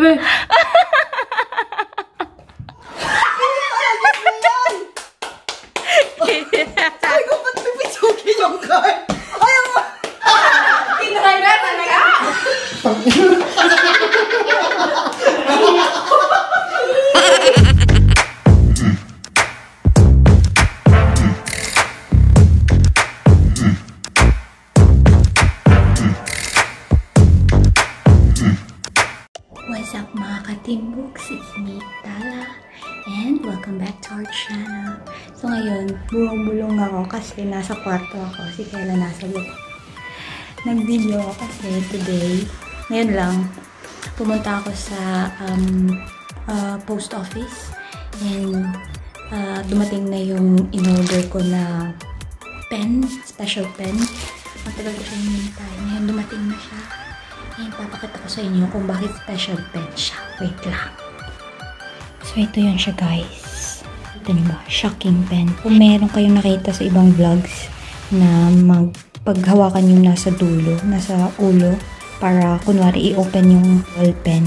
bebe. Katimbooks? It's me, Tala. And welcome back to our channel. So ngayon, bulong-bulong ako kasi nasa kwarto ako. Si Kayla nasa loob. Nag-video ako kasi today, ngayon lang, pumunta ako sa um, uh, post office. And uh, dumating na yung in-order ko na pen, special pen. Ang tagal ko siya hinihintay. Ngayon dumating na siya. And papakita ko sa inyo kung bakit special pen siya. Wait lang. So, ito yun siya, guys. Ito niyo ba? Shocking pen. Kung meron kayong nakita sa ibang vlogs na magpaghawakan yung nasa dulo, nasa ulo, para kunwari i-open yung ball pen.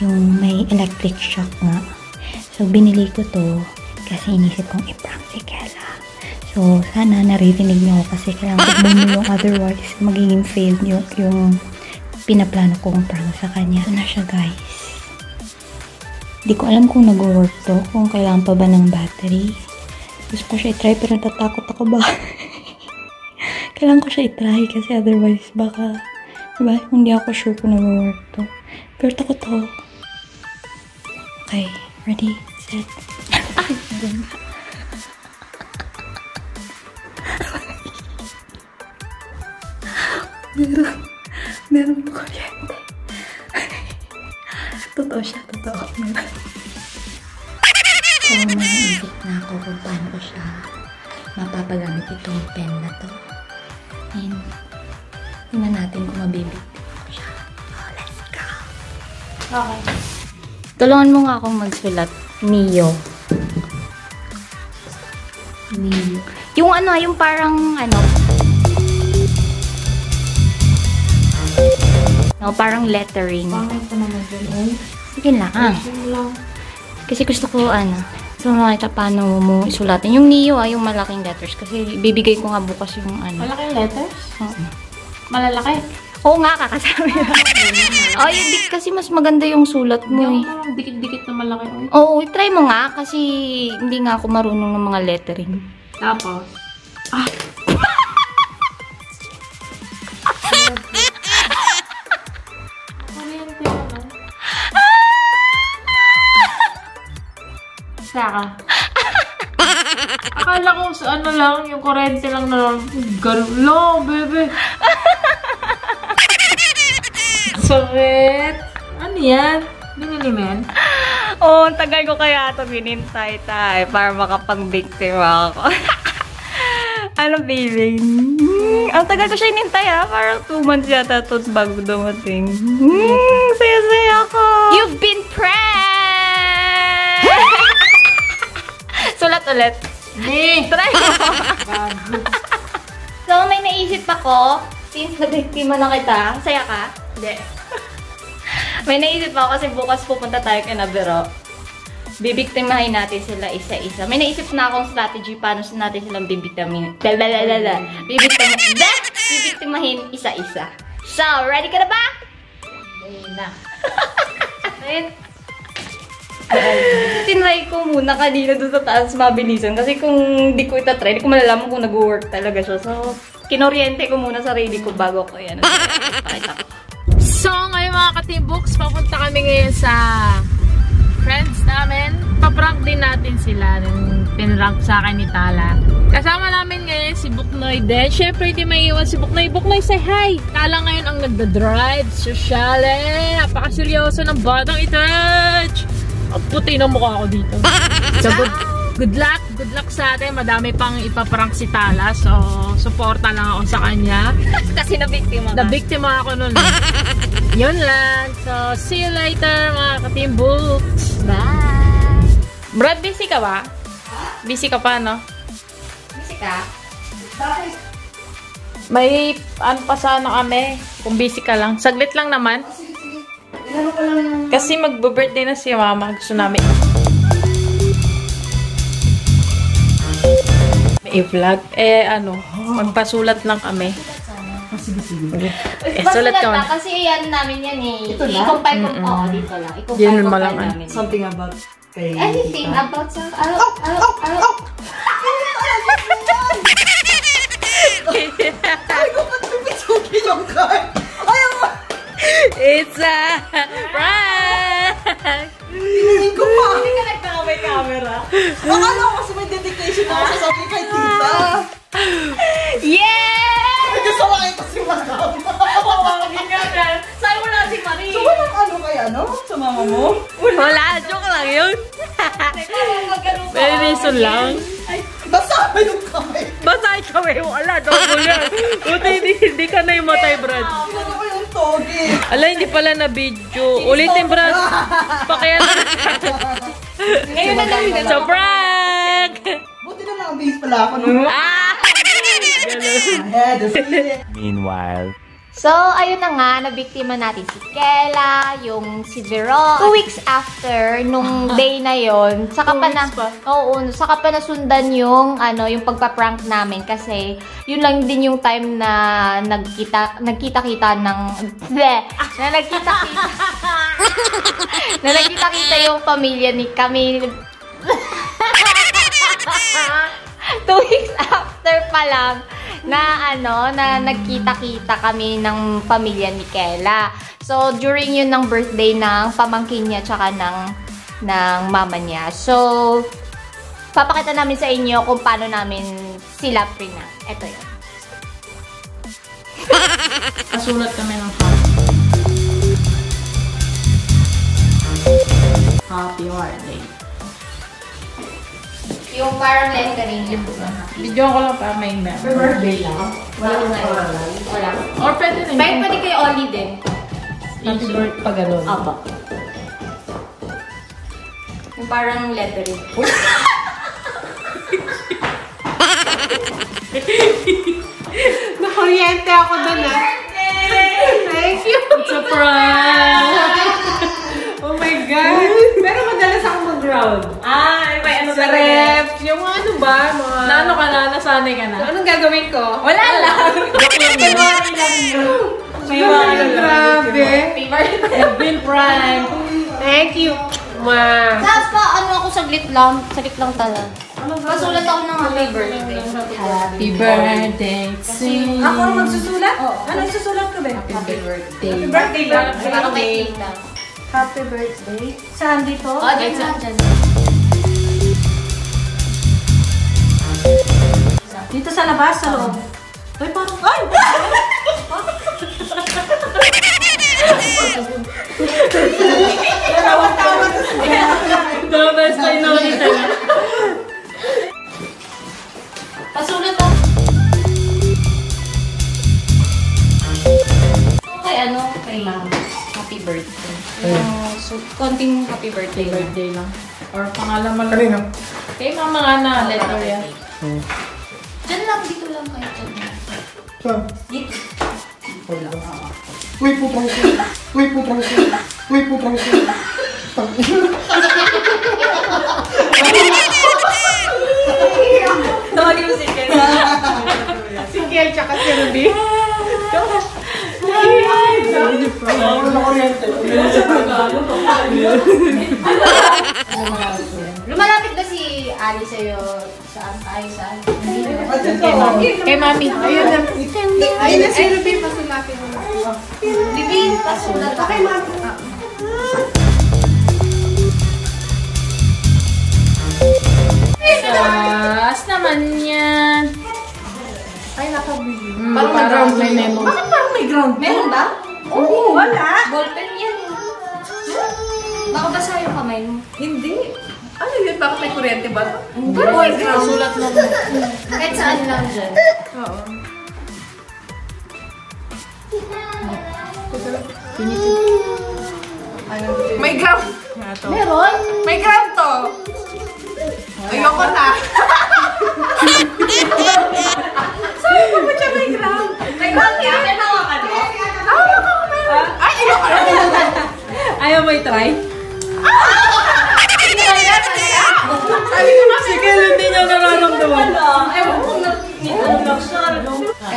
Yung may electric shock nga. So, binili ko to kasi inisip kong i-prank si Kela. So, sana naririnig niyo ako kasi kailangan ko yung otherwise magiging failed yung, yung pinaplano kong prank sa kanya. Ito na siya, guys. Hindi ko alam kung nag-work to, kung kailangan pa ba ng battery. Gusto ko siya i-try pero natatakot ako ba? kailangan ko siya i-try kasi otherwise baka, diba, hindi ako sure kung nag-work to. Pero takot ako. Okay, ready, set. Ay, nga. meron. Meron po kuryente. Totoo siya, totoo. So, naisip na ako kung paano ko siya mapapagamit itong pen na to. And, tingnan natin kung mabibigti ko siya. Oh, let's go. Okay. Tulungan mo nga akong magsulat. Neo. Neo. Yung ano, yung parang ano, no, parang lettering. Pangit ko naman dun, eh. Sige lang. Yun lang. Kasi gusto ko, ano, so makita paano mo isulatin. Yung Neo, ah, yung malaking letters. Kasi bibigay ko nga bukas yung ano. Malaking letters? Oo. Malalaki? Oo nga, kakasabi na. oh, yung dik kasi mas maganda yung sulat mo Hindi eh. dikit-dikit na malaki. oh. Oo, try mo nga kasi hindi nga ako marunong ng mga lettering. Tapos, ah! Saka. Akala ko sa ano lang, yung kurente lang na ganun. Lo, bebe. Sakit. Ano yan? Binili mo yan? Oo, oh, ang tagal ko kaya ito binintay tayo para makapag-biktima ako. ano, baby? Hmm, ang tagal ko siya inintay ha. Parang two months yata ito bago dumating. Hmm, saya-saya ako. You've been pranked! Sulat ulit. Hindi. Try so, may naisip ako. Since nabiktima na kita, saya ka? Hindi. may naisip ako kasi bukas pupunta tayo kay Nabero. Bibiktimahin natin sila isa-isa. May naisip na akong strategy paano natin silang bibiktimahin. Lalalala. Bibiktimahin. Bibiktimahin isa-isa. So, ready ka na ba? Ayun na. Ayun. Tinry ko muna kanina doon sa taas mabilisan. Kasi kung di ko itatry, di ko malalaman kung nag-work talaga siya. So, kinoriente ko muna sarili ko bago ko yan. So, ngayon mga ka-teambooks, papunta kami ngayon sa friends namin. Paprank din natin sila ng pinrank sa akin ni Tala. Kasama namin ngayon si Buknoy din. Siyempre, hindi may iwan si Buknoy. Buknoy, say hi! Tala ngayon ang nagda-drive. Sosyale! Napakaseryoso ng batang ito! Ang puti ng mukha ko dito. So, good, good luck. Good luck sa atin. Madami pang ipaprank si Tala. So, suporta lang ako sa kanya. Kasi na-biktima Na biktima ako nun. Yun lang. So, see you later mga ka-team books. Bye! Brad, busy ka ba? Busy ka pa, no? Busy ka? Bakit? May ano pa sana kami. Kung busy ka lang. Saglit lang naman. Sige, Inano ko lang yung... Kasi magbo-birthday na si mama. Gusto namin i-vlog. Eh, ano, magpasulat lang kami. Sige, sige. Eh, sulat ka man. kasi yan namin yan eh. Ito na? I-compile ko, oo, dito lang. I-compile ko pa lang, namin. Something about kay... Anything Tita. about sa... Alo, alo, alo. Ay, ko ba't pipisuki yung card? Mo! It's a prank! Tingin ko pa! Connect na may camera. Akala ko kasi may dedication ako sa sabi kay tita. Yeah! Ay, gusto ko kayo kasi magkama. Saan mo na si Marie? So, walang ano kay ano? Sa mama mo? Wala, joke lang yun. May reason lang. Basta yung kamay. Basahin kami. Wala, double yan. Buti hindi, hindi ka na yung matay, Brad. Togi? Ala, hindi pala na video. Ulitin, Brad. Pakiyan Ngayon na lang So, prank! Buti na lang ang base pala ako. Ah! Meanwhile. So, ayun na nga, nabiktima natin si Kela, yung si Vero. Two weeks after, nung day na yon saka pa na, oo, saka pa nasundan yung, ano, yung pagpa-prank namin kasi yun lang din yung time na nagkita, nagkita-kita ng, bleh, na nagkita-kita, na nagkita-kita yung pamilya ni kami, two weeks after pa lang na ano, na nagkita-kita kami ng pamilya ni Kela. So, during yun ng birthday ng pamangkin niya tsaka ng, ng mama niya. So, papakita namin sa inyo kung paano namin sila pina. Ito yun. Kasulat kami ng happy. Happy birthday. Yung parang lettering yun. Video ko lang para may memory. Birthday lang. Wala na Wala. Or pwede rin. Pwede, pwede kay Oli din. Happy birthday pa ganun. Apa. Yung parang lettering. Nakuryente ako doon ah. Thank you. It's a prank! Oh my God. Pero madalas ako mag-ground. Ah, may ano Sa. Yung mga ano ba? Mga... Na ano ka na? Nasanay ka na? Anong gagawin ko? Wala lang. Kunwari lang yun. May mga ano lang. Grabe. Favorite. Been prank. Thank you. Ma. Tapos pa, ano ako saglit lang. Saglit lang talaga. Pasulat ako ng happy birthday. Happy birthday to you. Ako ang magsusulat? Ano susulat ko ba? Happy birthday. Happy birthday ba? Happy birthday. Saan dito? Oh, dyan. Dito sa labas, sa loob. Ay, parang... Ay! Tawa-tawa to siya. Dabas tayo na ulit na. Pasulat ako. Kay ano, ma'am. Happy birthday. Yung so, konting happy birthday. Birthday lang. Or pangalan mo lang. Kay mama nga na letter yan. Lang, kayo. Saan? Dito. Uy, putang siya. Uy, putang siya. Uy, putang siya. Tawagin mo si Ken. Si Kiel tsaka si Ruby. Wala na kuryente. Lumalapit ba si Ali sa'yo? Saan tayo? Saan? Kay mami. Kay mami. Ayun na. Ayun na si Ruby. Pasulapin mo. Ako. Okay, ma'am. Gas naman yan. Ay, nakabili. Mm, parang may memo. Bakit parang may ground? Meron ba? Oo, wala. Ballpen yan. Nakabasa yung kamay mo. Hindi. Ano yun? Bakit may kuryente ba? Pero may Sulat mo. Kahit saan lang dyan. Oo. May ground. Meron? May ground to. Ayoko na.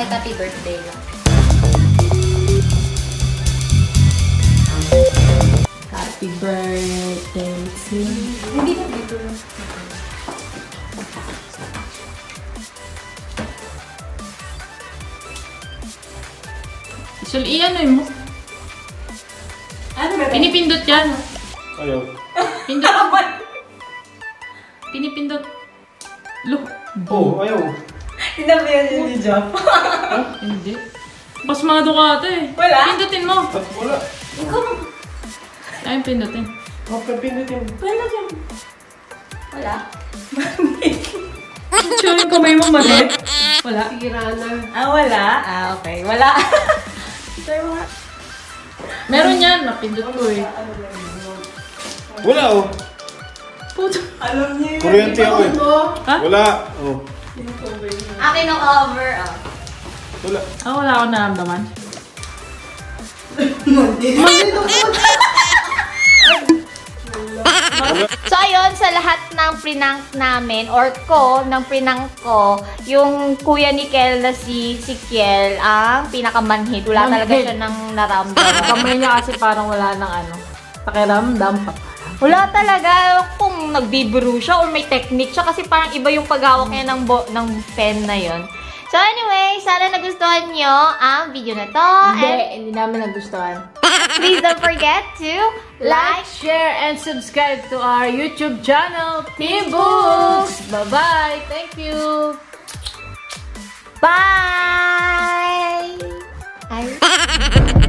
Kahit happy birthday lang. Happy birthday to Hindi na dito. Sul, iyan mo. Ano ba? Pinipindot yan. Ayaw. Pindot. Pinipindot. Look. Oh, ayaw. Tinabi yan ni Jeff. Hindi. Pasmado ka ata eh. Wala? Pindutin mo. At wala. Ay, pindutin. Oh, pindutin. Wala dyan. Wala. Siya yung kamay mo mali. Wala. Sige, runner. Ah, wala? Ah, okay. Wala. Meron yan. Napindot ko eh. Wala oh. Puto. Alam niyo yun. Kuryente ako eh. Ha? Wala. Oh. Akin ang cover, ah. Wala. Ah, wala akong naramdaman. So, ayun, sa lahat ng prinank namin, or ko, ng prinank ko, yung kuya ni Kel na si, si Kiel, ang pinakamanhid. Wala talaga siya ng naramdaman. Kamay niya kasi parang wala ng ano. Pakiramdam pa. Wala talaga kung nagbibiro siya or may technique siya kasi parang iba yung paghawak niya ng, bo- ng pen na yon. So anyway, sana nagustuhan nyo ang video na to. Hindi, And hindi namin nagustuhan. please don't forget to Like, like, share, and subscribe to our YouTube channel, Team Books! Bye-bye! Thank you! bye! Ay.